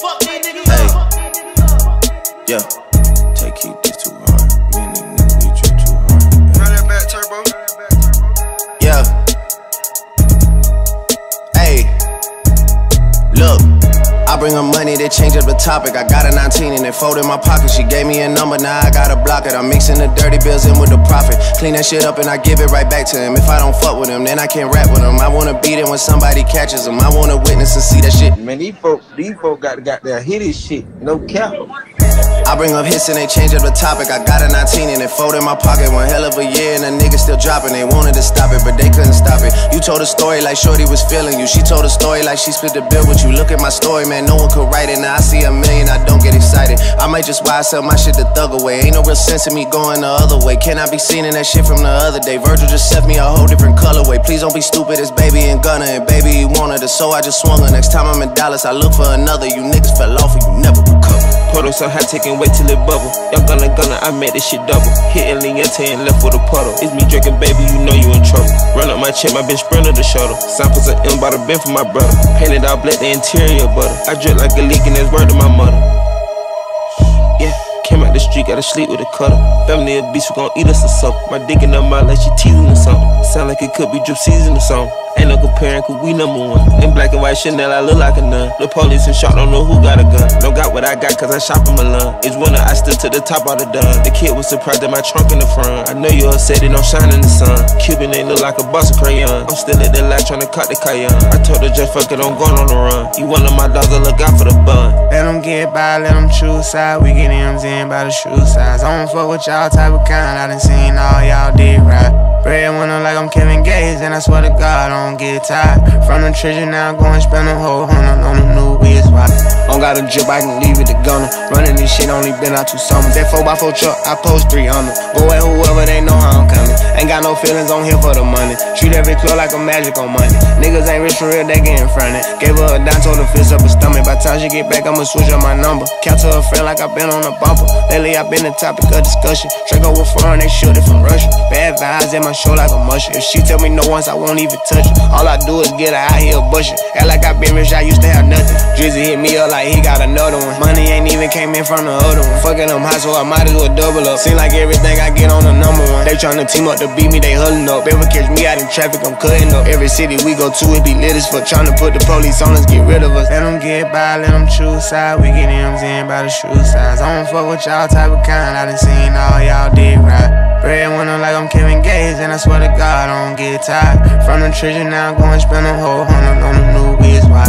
Fuck these niggas hey. up. Yeah. Take keep this too hard. Me and these niggas, we trip too hard. Run that back turbo. Yeah. Hey. Look. I bring her money to change up the topic. I got a 19 and it fold in my pocket. She gave me a number, now I gotta block it. I'm mixing the dirty bills in with the profit. Clean that shit up and I give it right back to him. If I don't fuck with him, then I can't rap with him. I wanna beat him when somebody catches him. I wanna witness and see that shit. Man, these folk, these folk got, got their hit shit. No cap. I bring up hits and they change up the topic. I got a 19 and it fold in my pocket. One hell of a year and the niggas still dropping. They wanted to stop it, but they couldn't stop it. You told a story like Shorty was feeling you. She told a story like she split the bill with you. Look at my story, man. No one could write it. Now I see a million, I don't get excited. I might just why I sell my shit to thug away. Ain't no real sense in me going the other way. Can I be seen in that shit from the other day? Virgil just set me a whole different colorway. Please don't be stupid, it's baby and Gunna. And baby, he wanted it, so I just swung her. Next time I'm in Dallas, I look for another. You niggas fell off and you never. Puddle so high, taking wait till it bubble. Young Gunna, Gunna, I made this shit double. Hitting Lingette and left with a puddle. It's me drinking, baby, you know you in trouble. Run up my check, my bitch sprinter the shuttle. Samples of M by the bin for my brother. Painted all black, the interior butter. I drip like a leak and it's word to my mother. Yeah. Came street, gotta sleep with a cutter. Family of beast, we gon' eat us or something. My dick in her mouth like she teasing or something. Sound like it could be drip season or something. Ain't no comparing, cause we number one. In black and white Chanel, I look like a nun. The police and shot don't know who got a gun. Don't got what I got, cause I shop in Milan. It's winter, I stood to the top of the done. The kid was surprised at my trunk in the front. I know you all said it don't shine in the sun. Cuban ain't look like a bus of crayon. I'm still at the light trying to cut the cayenne. I told her just fuck it, I'm going on the run. You one of my dogs, I look out for the bun. Let them get by, let them choose side. We get M's in by the shoe size. I don't fuck with y'all type of kind. I done seen all y'all did right. Breadwinner like I'm Kevin Gates, and I swear to God, I don't get tired. From the treasure now, go and spend a whole hundred on the new wheels. Why? Don't got a drip, I can leave it to Gunna. Running this shit, only been out two summers. That 4x4 truck, I post 300. Go at whoever, they know how I'm coming. Ain't got no feelings on here for the money. Treat every club like a magic on money. Niggas ain't rich for real, they getting fronted. Gave her a dime, told her fist up her stomach. By time she get back, I'ma switch up my number. Count to her friend like i been on a bumper. Lately, i been the topic of discussion. Draco with foreign, they shoot it from Russia. Bad vibes in my show like a mushroom. If she tell me no once, I won't even touch her. All I do is get her out here bushing. Act like I been rich, I used to have nothing. Drizzy hit me up like he got another one. Money ain't even came in from the other one. Fucking them high, so I might as well double up. Seem like everything I get on the number one. They tryna team up to beat me, they huddling up. They ever catch me out in traffic, I'm cutting up. Every city we go to, it be lit as fuck. Tryna put the police on us, get rid of us. Let them get by, let them choose side. We get M's in by the shoe size. I don't fuck with y'all type of kind. I done seen all y'all did right. Breadwinner like I'm Kevin Gates, and I swear to God, I don't get tired. From the treasure now, go and spend a whole hundred on the new wheels. Why?